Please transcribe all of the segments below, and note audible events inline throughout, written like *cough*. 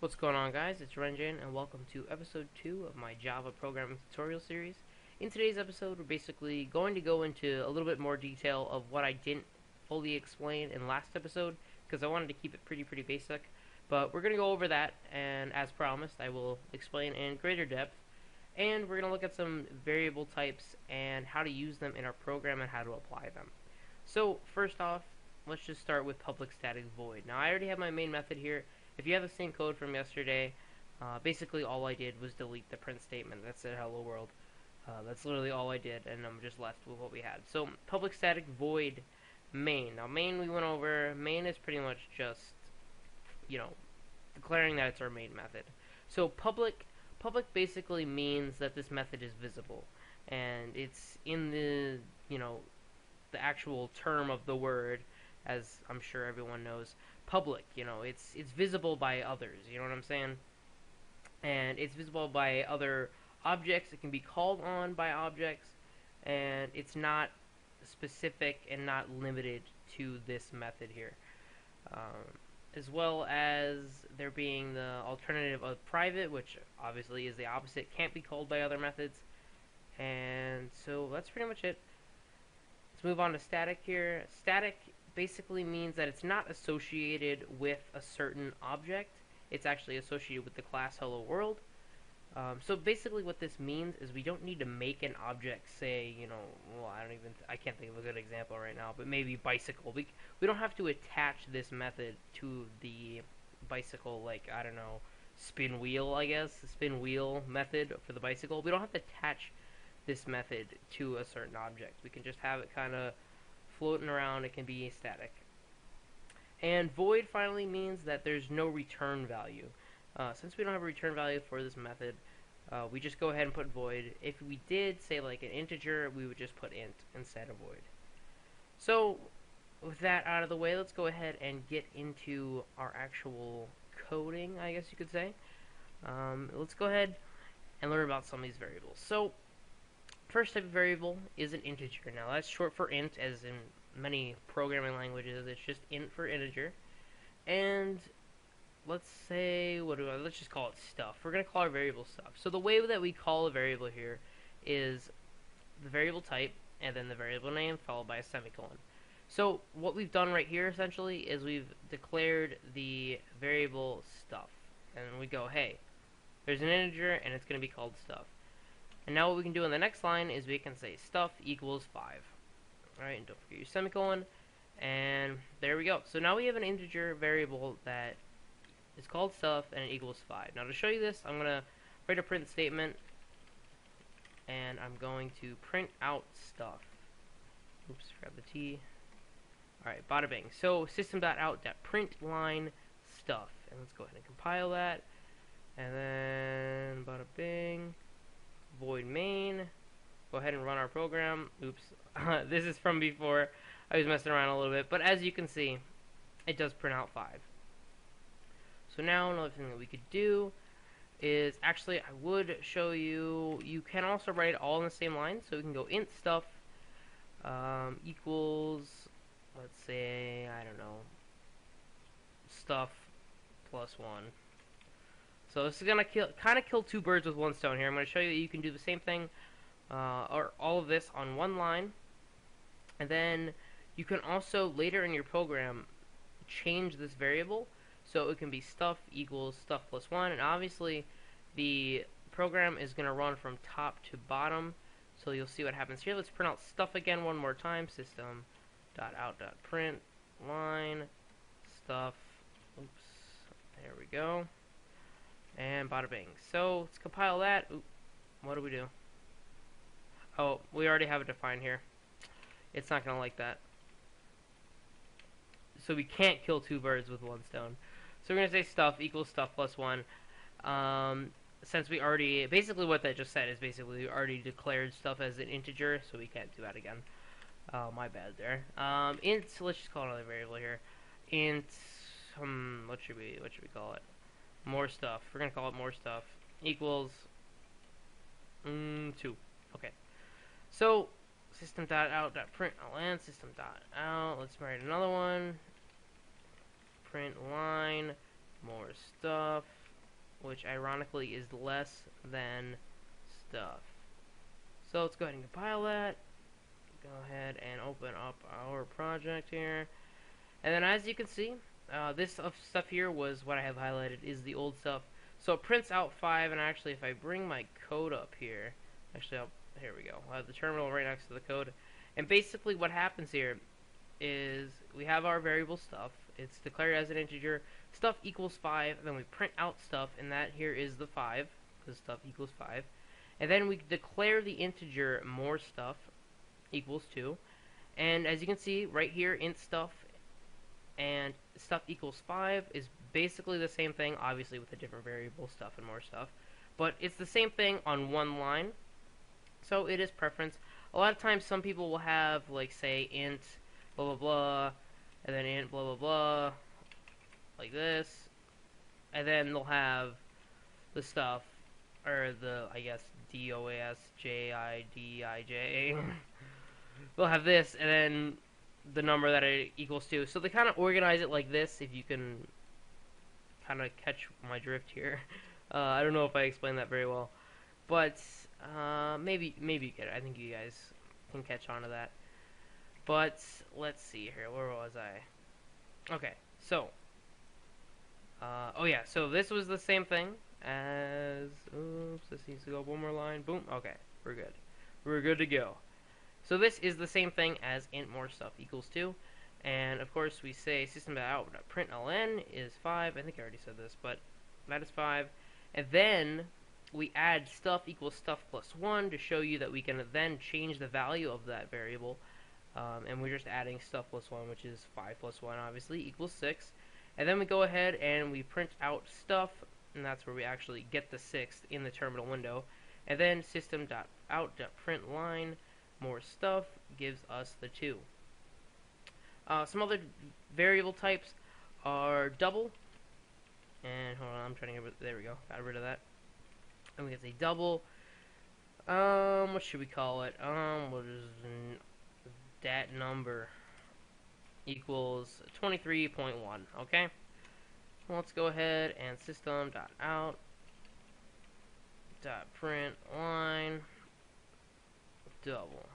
What's going on guys, it's Rengen and welcome to episode 2 of my Java programming tutorial series. In today's episode we're basically going to go into a little bit more detail of what I didn't fully explain in last episode because I wanted to keep it pretty pretty basic. But we're going to go over that and as promised I will explain in greater depth and we're going to look at some variable types and how to use them in our program and how to apply them. So first off, let's just start with public static void. Now I already have my main method here if you have the same code from yesterday, uh, basically all I did was delete the print statement that said hello world. Uh, that's literally all I did, and I'm just left with what we had. So, public static void main. Now, main we went over. Main is pretty much just, you know, declaring that it's our main method. So, public public basically means that this method is visible, and it's in the, you know, the actual term of the word, as I'm sure everyone knows public. You know, it's it's visible by others. You know what I'm saying? And it's visible by other objects. It can be called on by objects, and it's not specific and not limited to this method here. Um, as well as there being the alternative of private, which obviously is the opposite, can't be called by other methods. And so that's pretty much it. Let's move on to static here. Static basically means that it's not associated with a certain object. It's actually associated with the class hello world. Um, so basically what this means is we don't need to make an object say, you know, well, I don't even, I can't think of a good example right now, but maybe bicycle. We, we don't have to attach this method to the bicycle, like, I don't know, spin wheel, I guess, the spin wheel method for the bicycle. We don't have to attach this method to a certain object. We can just have it kind of floating around, it can be static. And void finally means that there's no return value. Uh, since we don't have a return value for this method, uh, we just go ahead and put void. If we did, say like an integer, we would just put int instead of void. So, with that out of the way, let's go ahead and get into our actual coding, I guess you could say. Um, let's go ahead and learn about some of these variables. So, First type of variable is an integer. Now that's short for int, as in many programming languages. It's just int for integer. And let's say, what do I, let's just call it stuff. We're going to call our variable stuff. So the way that we call a variable here is the variable type, and then the variable name, followed by a semicolon. So what we've done right here, essentially, is we've declared the variable stuff. And we go, hey, there's an integer, and it's going to be called stuff. And now what we can do in the next line is we can say stuff equals 5. Alright, and don't forget your semicolon. And there we go. So now we have an integer variable that is called stuff and it equals 5. Now to show you this, I'm going to write a print statement and I'm going to print out stuff. Oops, grab the T. Alright, bada bing. So system.out.print line stuff. And let's go ahead and compile that. And then bada bing void main. Go ahead and run our program. Oops. *laughs* this is from before. I was messing around a little bit. But as you can see, it does print out 5. So now another thing that we could do is actually I would show you you can also write all in the same line so we can go int stuff um, equals let's say I don't know stuff plus one so this is gonna kill, kind of kill two birds with one stone here. I'm gonna show you that you can do the same thing, uh, or all of this on one line, and then you can also later in your program change this variable so it can be stuff equals stuff plus one, and obviously the program is gonna run from top to bottom. So you'll see what happens here. Let's print out stuff again one more time. System dot out dot print line stuff. Oops. There we go. And bada bing. So let's compile that. Oop, what do we do? Oh, we already have it defined here. It's not going to like that. So we can't kill two birds with one stone. So we're going to say stuff equals stuff plus one. Um, since we already, basically what that just said is basically we already declared stuff as an integer, so we can't do that again. Oh, my bad there. Um, int, let's just call another variable here. Int, um, what should we, what should we call it? More stuff. We're gonna call it more stuff equals mm, two. Okay. So system dot out dot print line system dot out. Let's write another one. Print line more stuff. which ironically is less than stuff. So let's go ahead and compile that. Go ahead and open up our project here. And then as you can see, uh, this stuff here was what I have highlighted is the old stuff. So it prints out 5, and actually if I bring my code up here, actually I'll, here we go, I have the terminal right next to the code. And basically what happens here is we have our variable stuff, it's declared as an integer, stuff equals 5, and then we print out stuff, and that here is the 5, because stuff equals 5. And then we declare the integer more stuff equals 2. And as you can see, right here, int stuff and stuff equals 5 is basically the same thing, obviously with a different variable, stuff and more stuff. But it's the same thing on one line, so it is preference. A lot of times some people will have, like, say, int, blah, blah, blah, and then int, blah, blah, blah, like this, and then they'll have the stuff, or the, I guess, D-O-A-S-J-I-D-I-J, *laughs* they'll have this, and then the number that it equals to. So they kind of organize it like this, if you can kind of catch my drift here. *laughs* Uh, I don't know if I explained that very well, but uh, maybe maybe you get it. I think you guys can catch on to that. But let's see here. Where was I? Okay, so uh, oh yeah, so this was the same thing as oops. This needs to go one more line. Boom. Okay, we're good. We're good to go. So this is the same thing as int more stuff equals 2. And of course we say system.out.println is 5. I think I already said this, but that is 5. And then we add stuff equals stuff plus 1 to show you that we can then change the value of that variable. Um, and we're just adding stuff plus 1, which is 5 plus 1, obviously, equals 6. And then we go ahead and we print out stuff, and that's where we actually get the 6th in the terminal window. And then system.out.println more stuff gives us the 2. Uh, some other variable types are double. And hold on, I'm trying to get there we go. Got rid of that. And we get a double. Um, what should we call it? Um, what is that number? Equals 23.1, okay? Let's go ahead and system dot out dot print line double.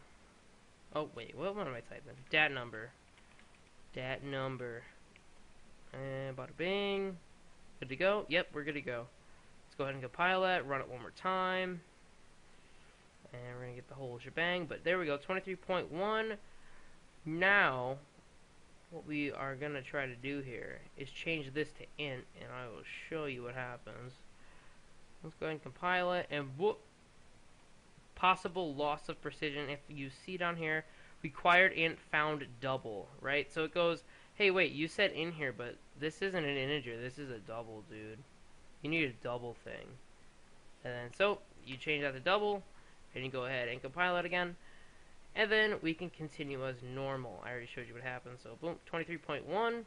Oh, wait, what, what am I typing? Dat number. Dat number. And bada bing. Good to go? Yep, we're good to go. Let's go ahead and compile that, run it one more time. And we're going to get the whole shebang. But there we go, 23.1. Now, what we are going to try to do here is change this to int, and I will show you what happens. Let's go ahead and compile it, and whoop, possible loss of precision if you see down here required int found double right? So it goes hey wait you said in here but this isn't an integer this is a double dude. You need a double thing. And then so you change that to double and you go ahead and compile it again. And then we can continue as normal. I already showed you what happened so boom 23.1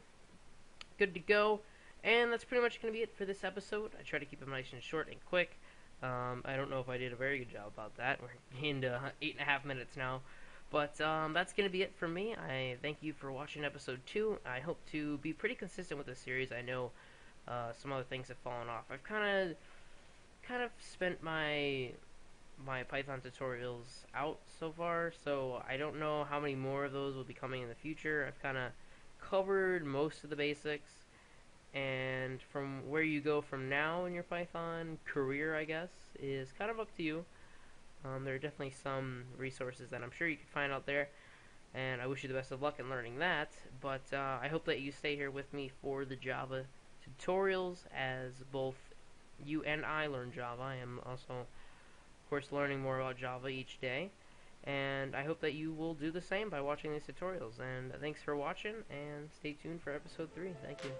good to go. And that's pretty much going to be it for this episode. I try to keep it nice and short and quick um, I don't know if I did a very good job about that. We're into eight and a half minutes now. But um, that's going to be it for me. I thank you for watching episode 2. I hope to be pretty consistent with this series. I know uh, some other things have fallen off. I've kind of kind of spent my my Python tutorials out so far, so I don't know how many more of those will be coming in the future. I've kind of covered most of the basics and from where you go from now in your Python career, I guess, is kind of up to you. Um, there are definitely some resources that I'm sure you can find out there, and I wish you the best of luck in learning that. But uh, I hope that you stay here with me for the Java tutorials, as both you and I learn Java. I am also, of course, learning more about Java each day. And I hope that you will do the same by watching these tutorials. And thanks for watching, and stay tuned for episode 3. Thank you.